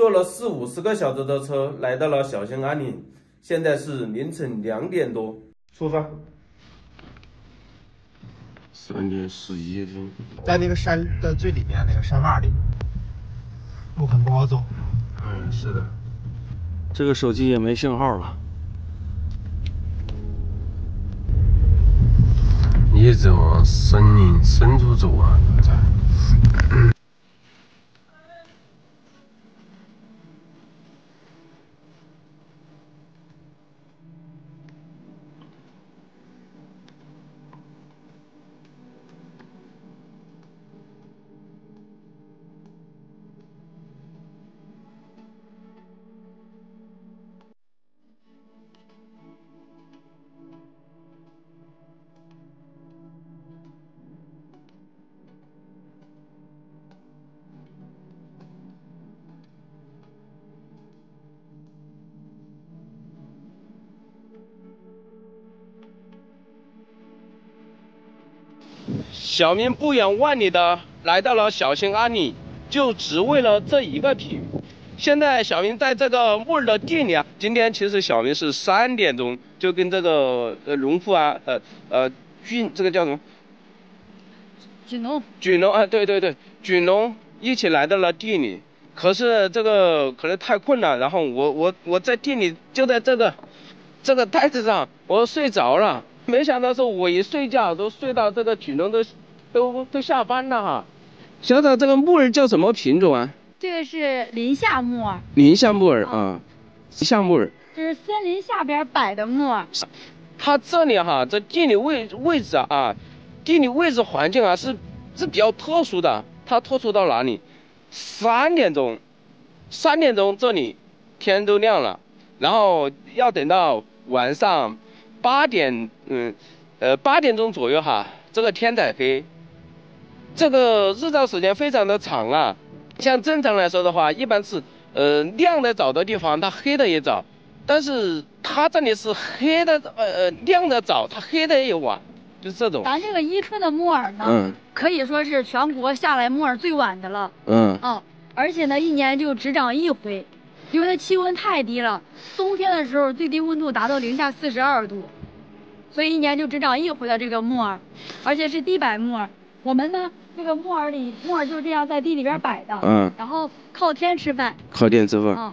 坐了四五十个小时的车来到了小兴安岭，现在是凌晨两点多，出发。三点十一分，在那个山的最里面那个山洼里，路很不好走。嗯，是的，这个手机也没信号了。你一直往森林深处走啊，在。小明不远万里的来到了小兴安岭，就只为了这一个品。现在小明在这个木耳的店里啊，今天其实小明是三点钟就跟这个呃农户啊，呃呃俊这个叫什么？俊龙。俊龙啊，对对对，俊龙一起来到了店里。可是这个可能太困了，然后我我我在店里就在这个这个袋子上，我睡着了。没想到是我一睡觉都睡到这个举农都都都下班了哈。小草，这个木耳叫什么品种啊？这个是林下木耳。林下木耳啊，林下木耳。这是森林下边摆的木耳。它这里哈，这地理位位置啊，地理位置环境啊是是比较特殊的。它特殊到哪里？三点钟，三点钟这里天都亮了，然后要等到晚上。八点，嗯，呃，八点钟左右哈，这个天才黑，这个日照时间非常的长啊。像正常来说的话，一般是，呃，亮的早的地方，它黑的也早。但是它这里是黑的，呃呃，亮的早，它黑的也晚，就是这种。咱这个伊春的木耳呢，嗯，可以说是全国下来木耳最晚的了。嗯。哦，而且呢，一年就只长一回。因为它气温太低了，冬天的时候最低温度达到零下四十二度，所以一年就只长一回的这个木耳，而且是地摆木耳。我们呢，这个木耳里木耳就是这样在地里边摆的，嗯，然后靠天吃饭，靠天吃饭。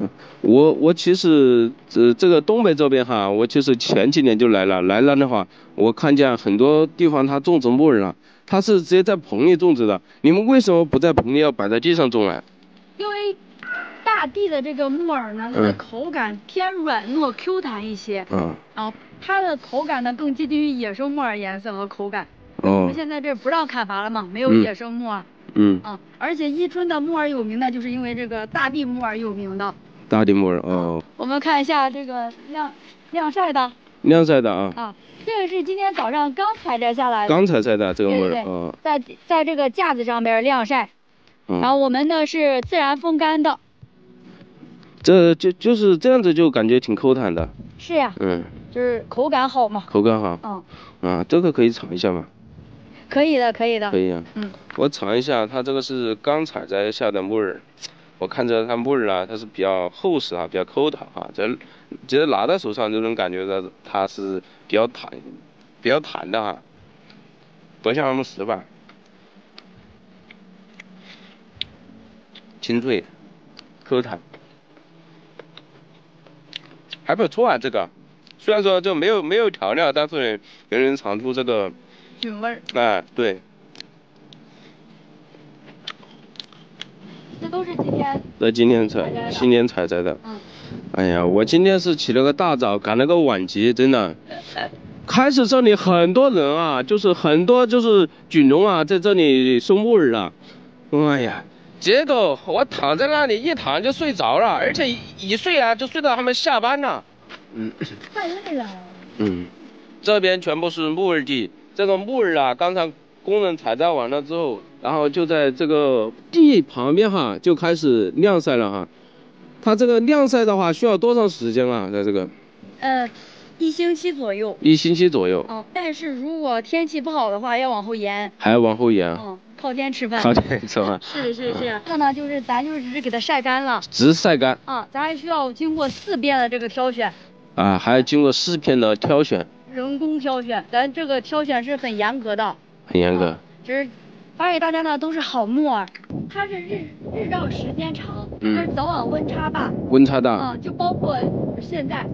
嗯，我我其实这这个东北这边哈，我其实前几年就来了，来了的话，我看见很多地方它种植木耳了，它是直接在棚里种植的。你们为什么不在棚里，要摆在地上种呢？因为。大地的这个木耳呢，它的口感偏软糯 Q 弹一些，嗯，然后它的口感呢更接近于野生木耳颜色和口感。哦。我们现在这不让砍伐了嘛，没有野生木耳。嗯。啊，而且伊春的木耳有名的就是因为这个大地木耳有名的。大地木耳哦。我们看一下这个晾晾晒的。晾晒的啊。啊，这个是今天早上刚采摘下来的。刚采摘的这个木耳啊。在在这个架子上边晾晒，然后我们呢是自然风干的。这就就是这样子，就感觉挺口弹的。是呀。嗯。就是口感好嘛。口感好。嗯。啊，这个可以尝一下吗？可以的，可以的。可以啊。嗯。我尝一下，它这个是刚采摘下的木耳，我看着它木耳啊，它是比较厚实啊，比较口弹啊，这其实拿在手上就能感觉到它是比较弹，比较弹的哈，不像那么死板，清脆，口弹。还不错啊，这个虽然说就没有没有调料，但是也能尝出这个菌味儿。哎，对。这都是今天。这今天采，今天采摘的。嗯。哎呀，我今天是起了个大早，赶了个晚集，真的。开始这里很多人啊，就是很多就是菌农啊，在这里收木耳了。哎呀。结果我躺在那里一躺就睡着了，而且一睡啊就睡到他们下班了。嗯。太累了。嗯。这边全部是木耳地，这个木耳啊，刚才工人采摘完了之后，然后就在这个地旁边哈就开始晾晒了哈。它这个晾晒的话需要多长时间啊？在这个？呃，一星期左右。一星期左右。哦，但是如果天气不好的话，要往后延。还要往后延。嗯，靠天吃饭。靠天吃饭。是是是。这呢，就是咱就是只是给它晒干了。只晒干。啊，咱还需要经过四遍的这个挑选。啊，还要经过四遍的挑选。人工挑选，咱这个挑选是很严格的。很严格。就是。发给大家的都是好木耳，它是日日照时间长，它是早晚温差大。温差大。啊，就包括现在，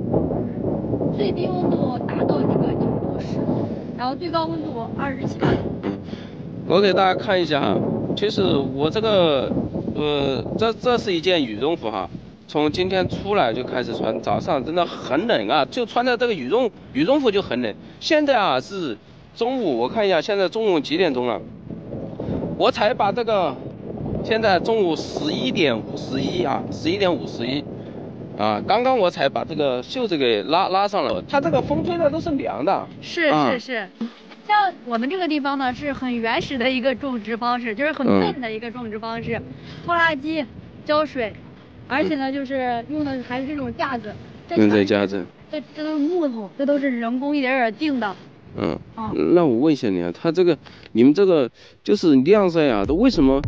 最低温度达到这个九度十度，然后最高温度二十七度。我给大家看一下哈，其实我这个，呃，这这是一件羽绒服哈，从今天出来就开始穿，早上真的很冷啊，就穿着这个羽绒羽绒服就很冷。现在啊是中午，我看一下现在中午几点钟了？我才把这个，现在中午十一点五十一啊，十一点五十一，啊，刚刚我才把这个袖子给拉拉上了。它这个风吹的都是凉的。是是是，像我们这个地方呢，是很原始的一个种植方式，就是很笨的一个种植方式，拖拉机浇水，而且呢，就是用的还是这种架子。用这架子。这这都是木头，这都是人工一点点定的。嗯，那我问一下你啊，它这个你们这个就是晾晒啊，都为什么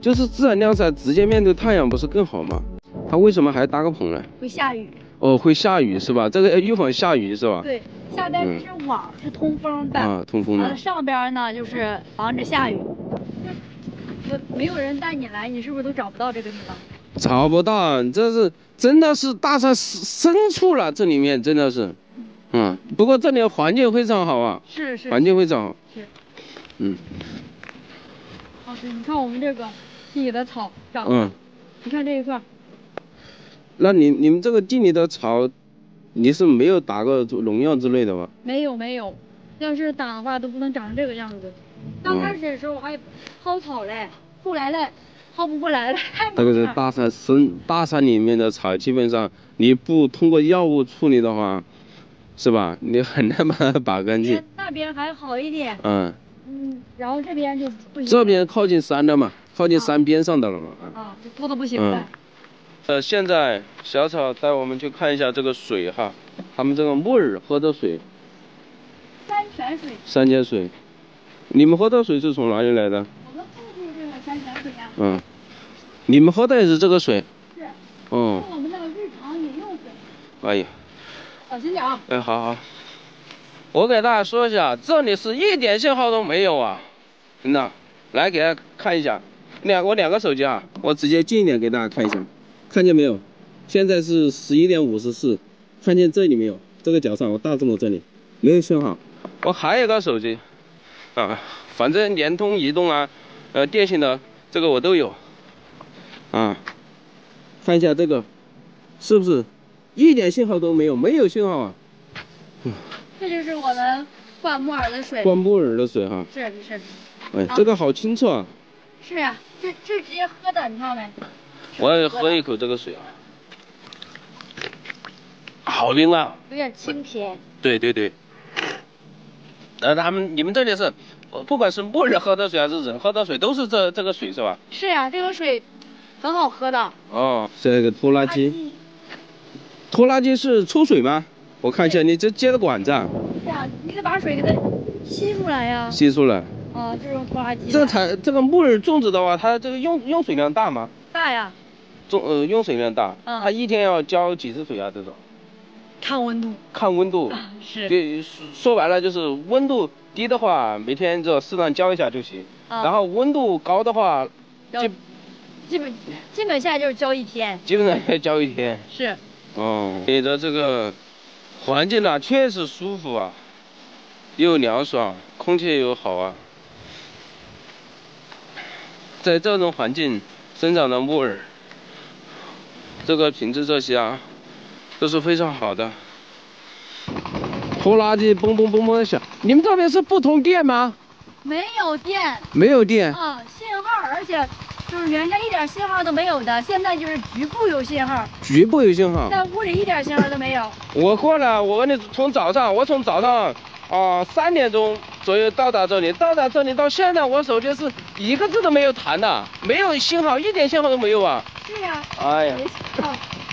就是自然晾晒，直接面对太阳不是更好吗？它为什么还搭个棚呢？会下雨。哦，会下雨是吧？这个预防下雨是吧？对，下边是网，是通风的。啊，通风的。上边呢就是防止下雨。没没有人带你来，你是不是都找不到这个地方？找不到，这是真的是大山深处了，这里面真的是。嗯，不过这里环境非常好啊，是是，环境非常好，是，嗯，哦对，你看我们这个地里的草长，嗯，你看这一块，那你你们这个地里的草，你是没有打过农药之类的吗？没有没有，要是打的话都不能长成这个样子。刚开始的时候还薅草嘞，后来嘞薅不过来了。这个是大山深大山里面的草，基本上你不通过药物处理的话。是吧？你很难把它拔干净。那边还好一点。嗯。嗯，然后这边就不行。这边靠近山的嘛，靠近山边上的了嘛。啊，这多的不行了。呃，现在小草带我们去看一下这个水哈，他们这个木耳喝的水。山泉水。山泉水，你们喝的水是从哪里来的？我们附近这个山泉水呀。嗯。你们喝的也是这个水？是。哦。我们的日常饮用水。哎呀。小心点啊！哎，好好。我给大家说一下，这里是一点信号都没有啊！真的，来给大家看一下，两我两个手机啊，我直接近一点给大家看一下，看见没有？现在是十一点五十四，看见这里没有？这个角上我大中的这里没有信号。我还有个手机，啊，反正联通、移动啊，呃，电信的这个我都有。啊，看一下这个，是不是？一点信号都没有，没有信号啊！这就是我们灌木耳的水。灌木耳的水哈。是是。哎，这个好清澈啊。是啊，这这直接喝的，你看没？我要喝一口这个水啊。好冰啊！有点清甜。对对对。呃，他们你们这里是，不管是木耳喝的水还是人喝的水，都是这这个水是吧？是呀，这个水很好喝的。哦，这个拖拉机。拖拉机是抽水吗？我看一下，你这接的管子。对啊，你得把水给它吸出来呀。吸出来。啊，这种拖拉机。这才这个木耳种植的话，它这个用用水量大吗？大呀。种呃用水量大。嗯。它一天要浇几次水啊？这种。看温度。看温度。是。就说白了就是温度低的话，每天就适当浇一下就行。啊。然后温度高的话，基基本基本下就是浇一天。基本上要浇一天。是。哦，你的这个环境呢，确实舒服啊，又凉爽，空气又好啊。在这种环境生长的木耳，这个品质这些啊，都是非常好的。拖拉机嘣嘣嘣嘣的响，你们这边是不通电吗？没有电。没有电。啊，信号，而且。就是原先一点信号都没有的，现在就是局部有信号，局部有信号，在屋里一点信号都没有。我过来，我问你，从早上，我从早上啊三点钟左右到达这里，到达这里到现在，我手机是一个字都没有弹的，没有信号，一点信号都没有啊。是是呀。哎呀，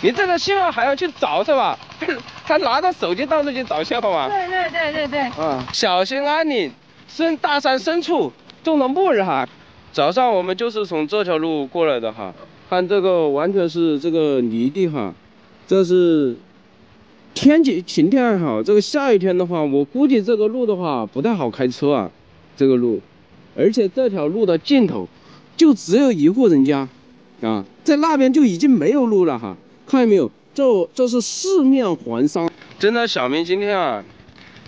你这个信号还要去找是吧？他拿着手机到处去找信号啊？对对对对对。啊，小兴安岭深大山深处种的木耳哈。早上我们就是从这条路过来的哈，看这个完全是这个泥地哈，这是天气晴天还好，这个下雨天的话，我估计这个路的话不太好开车啊，这个路，而且这条路的尽头就只有一户人家啊，在那边就已经没有路了哈，看见没有？这这是四面环山，真的，小明今天啊，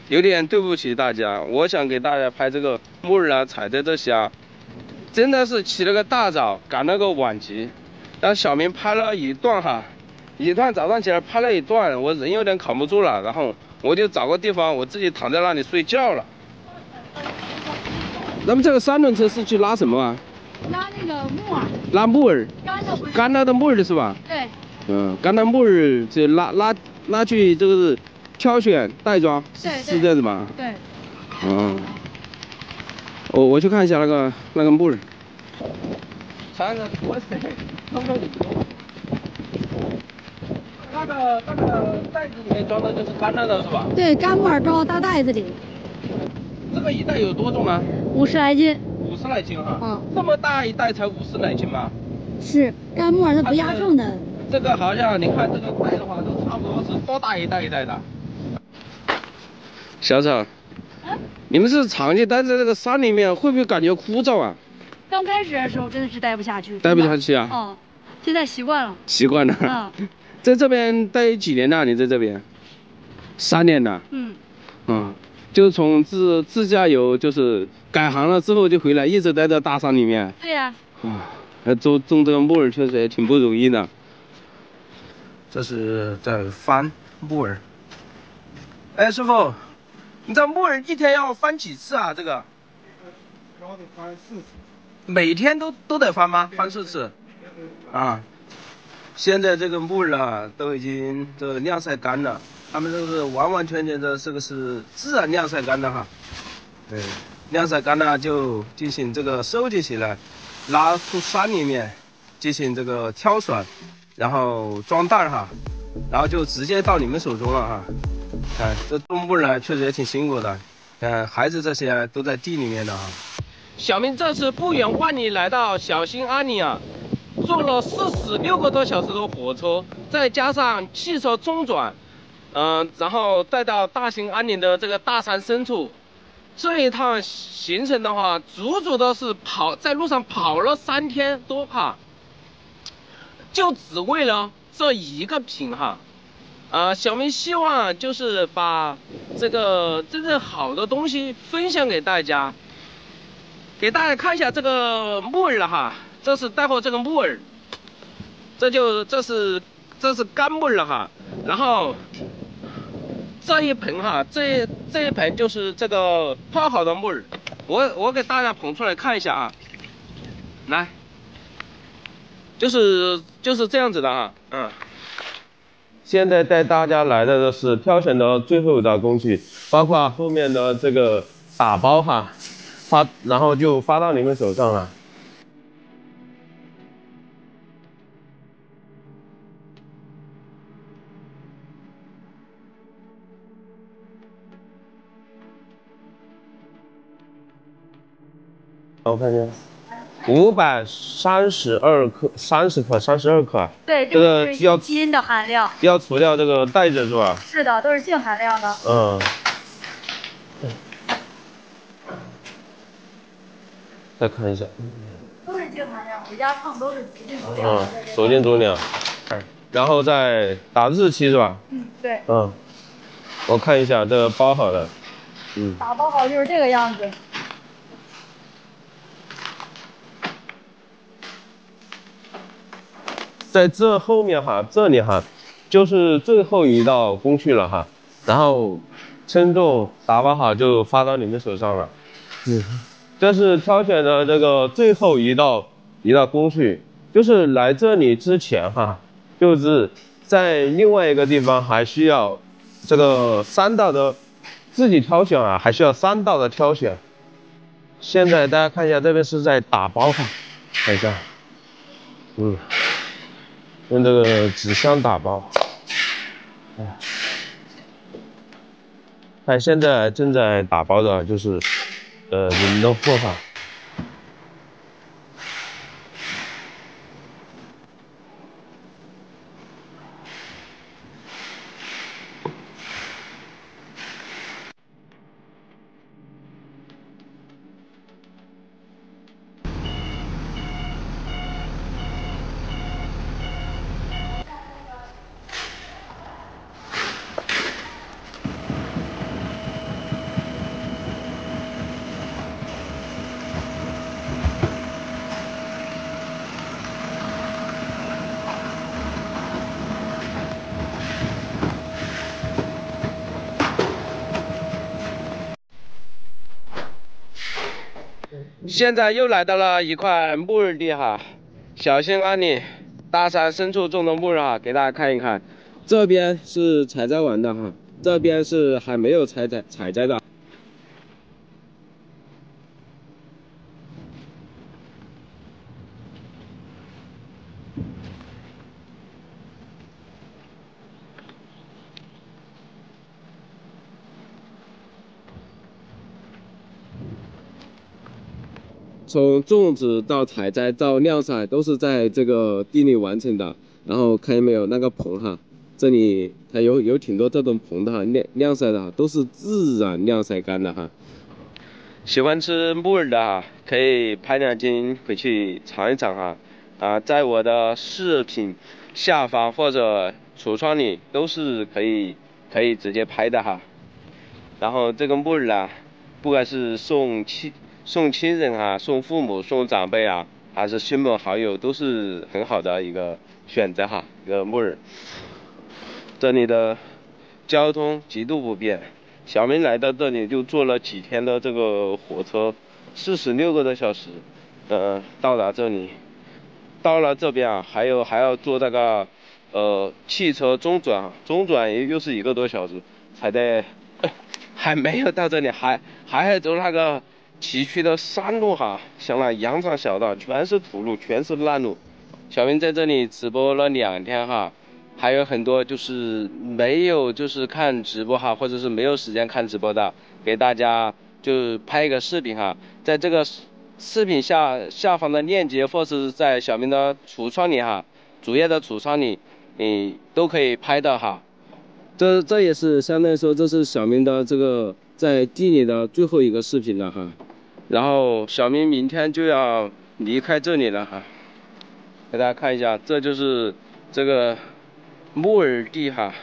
有点对不起大家。我想给大家拍这个木耳啊，采摘这些啊，真的是起了个大早，赶了个晚集。让小明拍了一段哈，一段早上起来拍了一段，我人有点扛不住了，然后我就找个地方，我自己躺在那里睡觉了。那么这个三轮车是去拉什么啊？拉那个木耳。拉木耳。干的。干了的木耳是吧？对。嗯，干的木耳就拉拉拉去，这个是挑选袋装，是是这样子吧？对。嗯。我我去看一下那个那个木耳。穿着拖鞋，穿着雨衣。那个那个袋子里面装的就是干了的是吧？对，干木耳装到大袋子里。这个一袋有多重啊？五十来斤。五十来斤哈。嗯。这么大一袋才五十来斤吗？是，干木耳它不压重的。这个好像你看这个袋的话，都差不多是多大一袋一袋的。小草，你们是长期待在这个山里面，会不会感觉枯燥啊？刚开始的时候真的是待不下去。待不下去啊？哦，现在习惯了。习惯了。嗯。在这边待几年了？你在这边？三年了。嗯。嗯，就是从自自驾游，就是改行了之后就回来，一直待在大山里面。对呀。啊，种种这个木耳确实也挺不容易的。这是在翻木耳。哎，师傅，你这木耳一天要翻几次啊？这个？然后得翻四次。每天都都得翻吗？翻四次。啊。现在这个木耳啊，都已经这个晾晒干了，他们都是完完全全的这个是自然晾晒干的哈。对，晾晒干了就进行这个收集起来，拿出山里面进行这个挑选。然后装袋哈，然后就直接到你们手中了哈。看这种木耳确实也挺辛苦的，看孩子这些都在地里面的哈。小明这次不远万里来到小兴安岭啊，坐了四十六个多小时的火车，再加上汽车中转，嗯，然后再到大兴安岭的这个大山深处，这一趟行程的话，足足的是跑在路上跑了三天多哈。就只为了这一个品哈，啊，小明希望就是把这个真正好的东西分享给大家，给大家看一下这个木耳哈，这是带货这个木耳，这就这是这是干木耳哈，然后这一盆哈，这这一盆就是这个泡好的木耳，我我给大家捧出来看一下啊，来。就是就是这样子的哈，嗯。现在带大家来的是挑选的最后一道工序，包括后面的这个打包哈，发然后就发到你们手上了。我看一下。五百三十二克，三十克，三十二克。对，这个需要基因的含量，要除掉这个袋子是吧？是的，都是净含量的。嗯。再看一下。都是净含量，回家烫都是足进足两。嗯，足进足两。然后再打日期是吧？嗯，对。嗯，我看一下这个包好了。嗯。打包好就是这个样子。在这后面哈，这里哈，就是最后一道工序了哈，然后称重打包好就发到你们手上了。嗯，这是挑选的这个最后一道一道工序，就是来这里之前哈，就是在另外一个地方还需要这个三道的自己挑选啊，还需要三道的挑选。现在大家看一下，这边是在打包哈，看一下，嗯。用这个纸箱打包。哎，现在正在打包的就是呃你们的货哈。现在又来到了一块木耳地哈，小心安岭大山深处种的木耳哈，给大家看一看，这边是采摘完的哈，这边是还没有采摘采摘的。从种植到采摘到晾晒都是在这个地里完成的。然后看见没有那个棚哈，这里它有有挺多这种棚的哈，晾晾晒的哈都是自然晾晒干的哈。喜欢吃木耳的哈，可以拍两斤回去尝一尝哈。啊，在我的视频下方或者橱窗里都是可以可以直接拍的哈。然后这个木耳呢，不管是送亲。送亲人啊，送父母，送长辈啊，还是亲朋好友，都是很好的一个选择哈。一个木耳，这里的交通极度不便，小明来到这里就坐了几天的这个火车，四十六个多小时，呃，到达这里，到了这边啊，还有还要坐那个呃汽车中转，中转也又是一个多小时，才得，还没有到这里，还还要走那个。崎岖的山路哈，像那羊肠小道，全是土路，全是烂路。小明在这里直播了两天哈，还有很多就是没有就是看直播哈，或者是没有时间看直播的，给大家就拍一个视频哈，在这个视频下下方的链接，或者是在小明的橱窗里哈，主页的橱窗里，你都可以拍的哈。这这也是相当于说，这是小明的这个在地里的最后一个视频了哈。然后小明明天就要离开这里了哈，给大家看一下，这就是这个木耳地哈，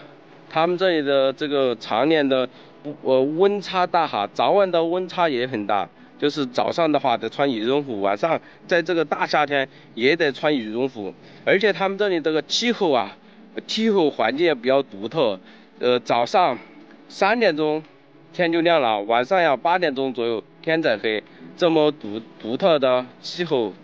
他们这里的这个常年的呃温差大哈，早晚的温差也很大，就是早上的话得穿羽绒服，晚上在这个大夏天也得穿羽绒服，而且他们这里这个气候啊，气候环境也比较独特，呃早上三点钟天就亮了，晚上要八点钟左右天才黑。这么独独特的气候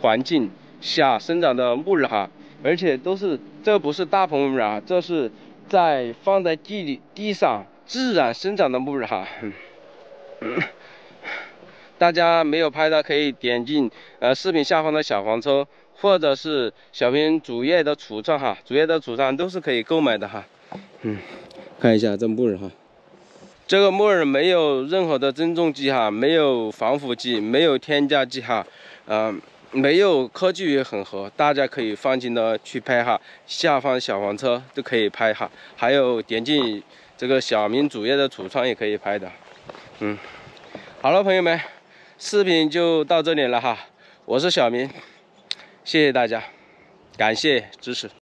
环境下生长的木耳哈，而且都是这不是大棚木耳啊，这是在放在地里地上自然生长的木耳哈。大家没有拍的可以点进呃视频下方的小黄车，或者是小明主页的橱窗哈，主页的橱窗都是可以购买的哈。嗯，看一下这木耳哈。这个木耳没有任何的增重剂哈，没有防腐剂，没有添加剂哈，嗯，没有科技与混合，大家可以放心的去拍哈。下方小黄车都可以拍哈，还有点进这个小明主页的橱窗也可以拍的。嗯，好了，朋友们，视频就到这里了哈，我是小明，谢谢大家，感谢支持。